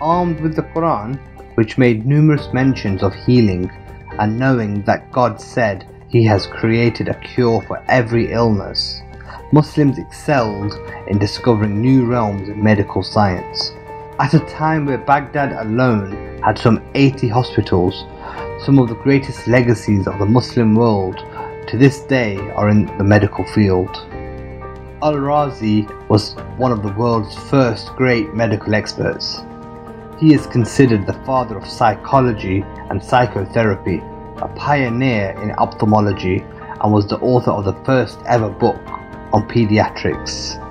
armed with the Quran, which made numerous mentions of healing, and knowing that God said He has created a cure for every illness, Muslims excelled in discovering new realms in medical science. At a time where Baghdad alone had some 80 hospitals, some of the greatest legacies of the Muslim world to this day are in the medical field. Al-Razi was one of the world's first great medical experts. He is considered the father of psychology and psychotherapy, a pioneer in ophthalmology, and was the author of the first ever book on pediatrics.